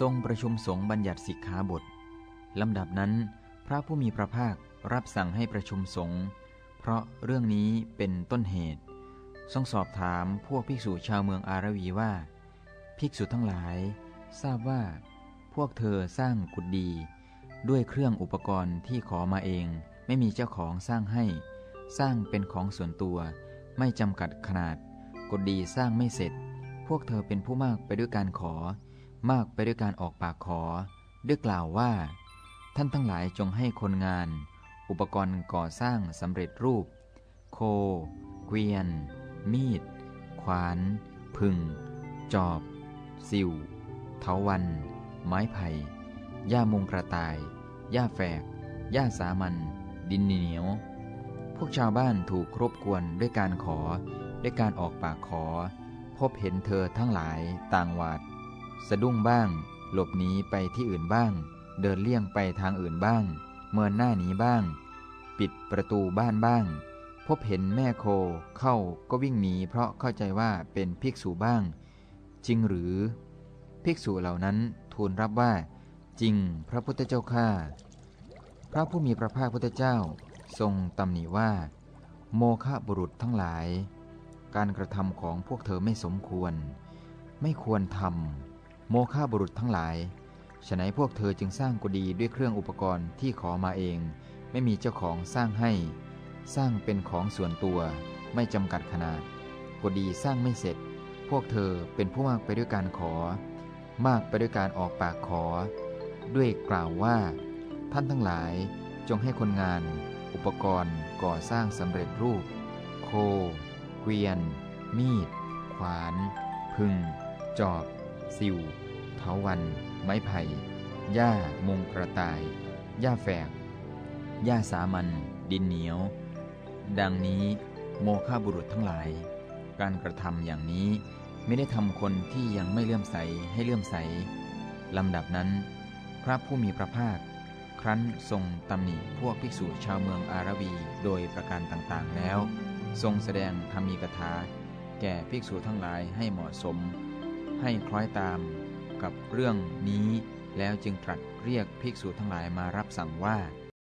ทรงประชุมสงฆ์บัญญัติสิกขาบทลำดับนั้น พระผู้มีพระภาครับสั่งให้ประชุมสงฆ์เพราะเรื่องนี้เป็นต้นเหตุ ทรงสอบถามพวกภิกษุชาวเมืองอารวีว่า ภิกษุทั้งหลาย ทราบว่า พวกเธอสร้างกุฏดี ด้วยเครื่องอุปกรณ์ที่ขอมาเอง ไม่มีเจ้าของสร้างให้ สร้างเป็นของส่วนตัว ไม่จำกัดขนาดกุฏดีสร้างไม่เสร็จ พวกเธอเป็นผู้มากไปด้วยการขอ มากไปด้วยการออกปากขอด้วยกล่าวว่า ท่านทั้งหลายจงให้คนงาน อุปกรณ์ก่อสร้างสำเร็จรูป โค เกวียน มีด ขวาน พึ่ง จอบ สิวเถาวัน ไม้ไผ่หญ้ามงกระต่าย หญ้าแฝก หญ้าสามัญดินเหนียว พวกชาวบ้านถูกครบกวนด้วยการขอ ด้วยการออกปากขอ พบเห็นเธอทั้งหลายต่างหวาด สะดุ้งบ้าง หลบหนีไปที่อื่นบ้าง เดินเลี่ยงไปทางอื่นบ้าง เมินหน้าหนีบ้าง ปิดประตูบ้านบ้าง พบเห็นแม่โคเข้าก็วิ่งหนีเพราะเข้าใจว่าเป็นภิกษุบ้าง จริงหรือ ภิกษุเหล่านั้นทูลรับว่า จริงพระพุทธเจ้าข้าพระผู้มีพระภาคพุทธเจ้าทรงตำหนิว่า โมฆะบุรุษทั้งหลาย การกระทำของพวกเธอไม่สมควร ไม่ควรทำ โมฆะบุรุษทั้งหลายฉะนั้นพวกเธอจึงสร้างกุฏิด้วยเครื่องอุปกรณ์ที่ขอมาเอง ไม่มีเจ้าของสร้างให้ สร้างเป็นของส่วนตัวไม่จำกัดขนาดกุฏิสร้างไม่เสร็จ พวกเธอเป็นผู้มากไปด้วยการขอ มากไปด้วยการออกปากขอ ด้วยกล่าวว่า ท่านทั้งหลายจงให้คนงาน อุปกรณ์ก่อสร้างสำเร็จรูป โค เกวียน มีด ขวาน พึง จอบ สิวเถาวัน ไม้ไผ่หญ้ามงกระต่ายหญ้าแฝกหญ้าสามัญดินเหนียว ดังนี้โมฆะบุรุษทั้งหลาย การกระทำอย่างนี้ไม่ได้ทำคนที่ยังไม่เลื่อมใสให้เลื่อมใสลำดับนั้น พระผู้มีพระภาค ครั้นทรงตำหนิพวกภิกษุชาวเมืองอารวีโดยประการต่างๆแล้ว ทรงแสดงธรรมีกถาแก่ภิกษุทั้งหลายให้เหมาะสม ให้คล้อยตามกับเรื่องนี้ แล้วจึงตรัสเรียกภิกษุทั้งหลายมารับสั่งว่า